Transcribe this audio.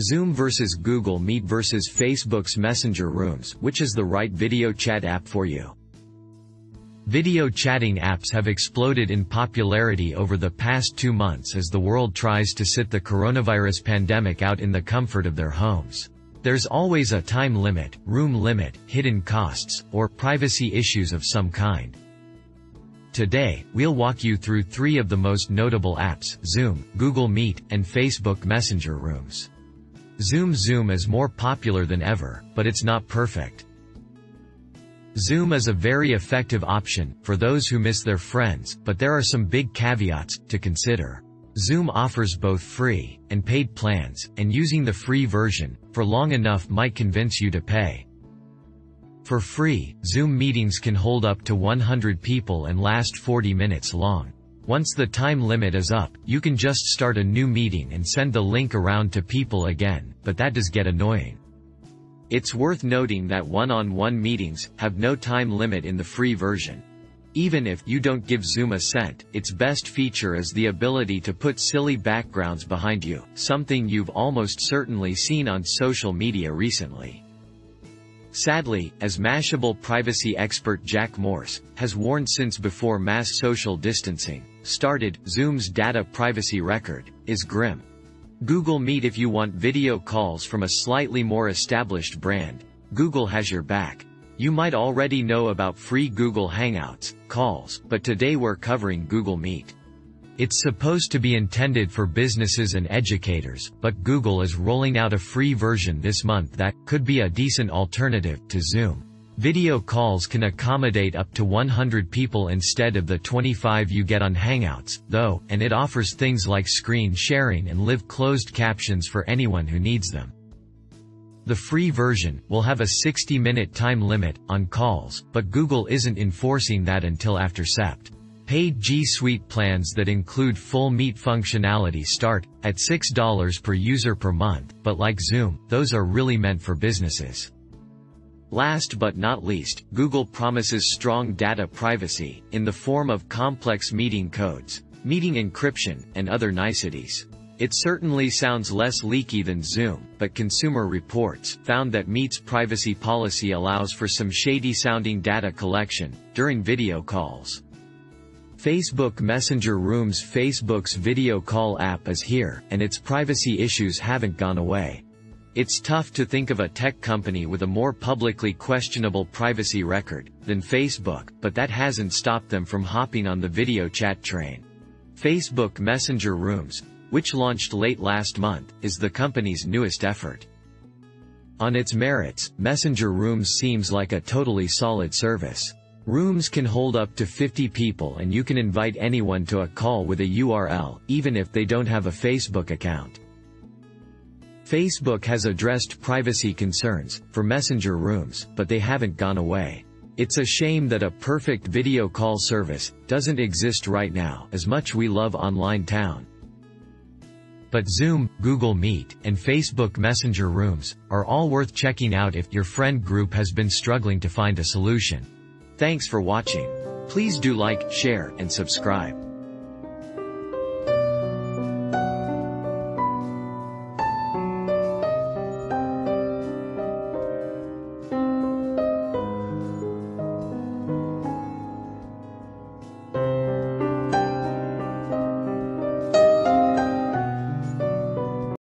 Zoom versus Google Meet versus Facebook's Messenger Rooms, which is the right video chat app for you? Video chatting apps have exploded in popularity over the past two months as the world tries to sit the coronavirus pandemic out in the comfort of their homes. There's always a time limit, room limit, hidden costs, or privacy issues of some kind. Today, we'll walk you through three of the most notable apps, Zoom, Google Meet, and Facebook Messenger Rooms. Zoom Zoom is more popular than ever, but it's not perfect. Zoom is a very effective option for those who miss their friends, but there are some big caveats to consider. Zoom offers both free and paid plans, and using the free version for long enough might convince you to pay. For free, Zoom meetings can hold up to 100 people and last 40 minutes long. Once the time limit is up, you can just start a new meeting and send the link around to people again, but that does get annoying. It's worth noting that one-on-one -on -one meetings have no time limit in the free version. Even if you don't give Zoom a cent, its best feature is the ability to put silly backgrounds behind you, something you've almost certainly seen on social media recently. Sadly, as Mashable privacy expert Jack Morse has warned since before mass social distancing started, Zoom's data privacy record is grim. Google Meet if you want video calls from a slightly more established brand, Google has your back. You might already know about free Google Hangouts calls, but today we're covering Google Meet. It's supposed to be intended for businesses and educators, but Google is rolling out a free version this month that could be a decent alternative to Zoom. Video calls can accommodate up to 100 people instead of the 25 you get on Hangouts, though, and it offers things like screen sharing and live closed captions for anyone who needs them. The free version will have a 60-minute time limit on calls, but Google isn't enforcing that until after Sept. Paid G Suite plans that include full Meet functionality start at $6 per user per month, but like Zoom, those are really meant for businesses. Last but not least, Google promises strong data privacy in the form of complex meeting codes, meeting encryption, and other niceties. It certainly sounds less leaky than Zoom, but Consumer Reports found that Meet's privacy policy allows for some shady-sounding data collection during video calls. Facebook Messenger Rooms Facebook's video call app is here, and its privacy issues haven't gone away. It's tough to think of a tech company with a more publicly questionable privacy record than Facebook, but that hasn't stopped them from hopping on the video chat train. Facebook Messenger Rooms, which launched late last month, is the company's newest effort. On its merits, Messenger Rooms seems like a totally solid service. Rooms can hold up to 50 people and you can invite anyone to a call with a URL, even if they don't have a Facebook account. Facebook has addressed privacy concerns for Messenger Rooms, but they haven't gone away. It's a shame that a perfect video call service doesn't exist right now, as much we love online town. But Zoom, Google Meet, and Facebook Messenger Rooms are all worth checking out if your friend group has been struggling to find a solution. Thanks for watching. Please do like, share, and subscribe.